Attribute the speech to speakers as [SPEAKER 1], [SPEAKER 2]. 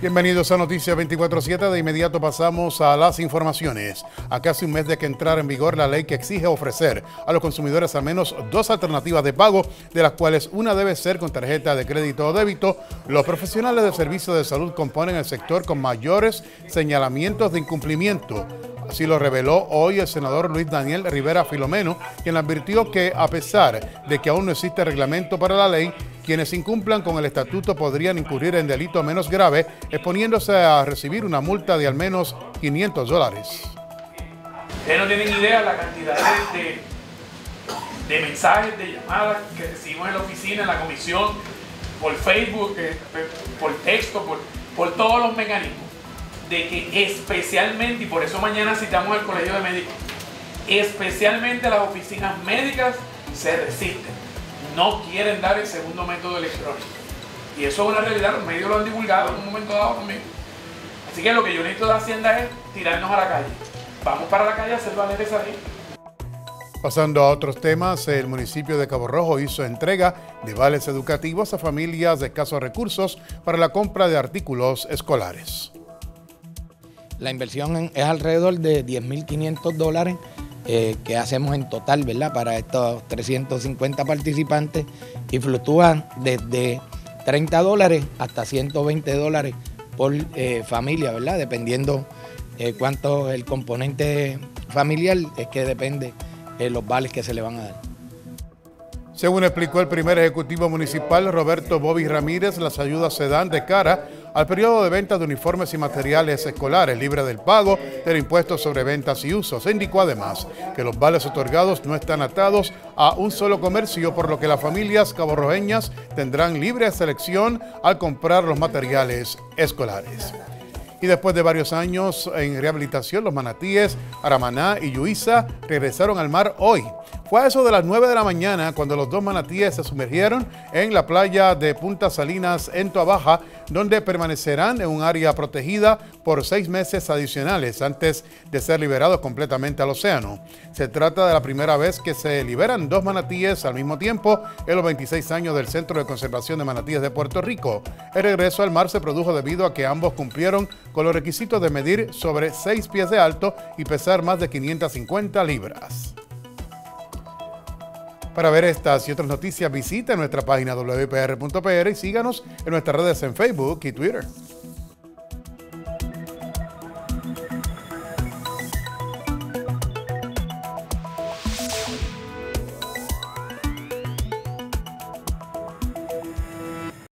[SPEAKER 1] Bienvenidos a Noticias 24-7. De inmediato pasamos a las informaciones. A casi un mes de que entrara en vigor la ley que exige ofrecer a los consumidores al menos dos alternativas de pago, de las cuales una debe ser con tarjeta de crédito o débito, los profesionales de servicios de salud componen el sector con mayores señalamientos de incumplimiento. Así lo reveló hoy el senador Luis Daniel Rivera Filomeno, quien advirtió que a pesar de que aún no existe reglamento para la ley, quienes incumplan con el estatuto podrían incurrir en delito menos grave, exponiéndose a recibir una multa de al menos 500 dólares.
[SPEAKER 2] Ustedes no tienen idea la cantidad de, de, mensajes, de llamadas que recibimos en la oficina, en la comisión, por Facebook, eh, por texto, por, por todos los mecanismos, de que especialmente, y por eso mañana citamos al Colegio de Médicos, especialmente las oficinas médicas se resisten no quieren dar el segundo método electrónico. Y eso es una realidad, los medios lo han divulgado en un momento dado también. Así que lo que yo necesito de Hacienda es tirarnos a la calle. Vamos para la calle a hacer valer esa ley.
[SPEAKER 1] Pasando a otros temas, el municipio de Cabo Rojo hizo entrega de vales educativos a familias de escasos recursos para la compra de artículos escolares.
[SPEAKER 3] La inversión es alrededor de 10.500 dólares eh, que hacemos en total, ¿verdad? Para estos 350 participantes y fluctúan desde 30 dólares hasta 120 dólares por eh, familia, ¿verdad? Dependiendo eh, cuánto el componente familiar es que depende de los vales que se le van a dar.
[SPEAKER 1] Según explicó el primer ejecutivo municipal, Roberto Bobby Ramírez, las ayudas se dan de cara al periodo de venta de uniformes y materiales escolares libre del pago del impuesto sobre ventas y usos. Se indicó además que los vales otorgados no están atados a un solo comercio, por lo que las familias caborrojeñas tendrán libre selección al comprar los materiales escolares. Y después de varios años en rehabilitación, los manatíes Aramaná y Yuiza regresaron al mar hoy. Fue a eso de las 9 de la mañana cuando los dos manatíes se sumergieron en la playa de Punta Salinas en Baja, donde permanecerán en un área protegida por seis meses adicionales antes de ser liberados completamente al océano. Se trata de la primera vez que se liberan dos manatíes al mismo tiempo en los 26 años del Centro de Conservación de Manatíes de Puerto Rico. El regreso al mar se produjo debido a que ambos cumplieron con los requisitos de medir sobre 6 pies de alto y pesar más de 550 libras. Para ver estas y otras noticias visita nuestra página wpr.pr y síganos en nuestras redes en Facebook y Twitter.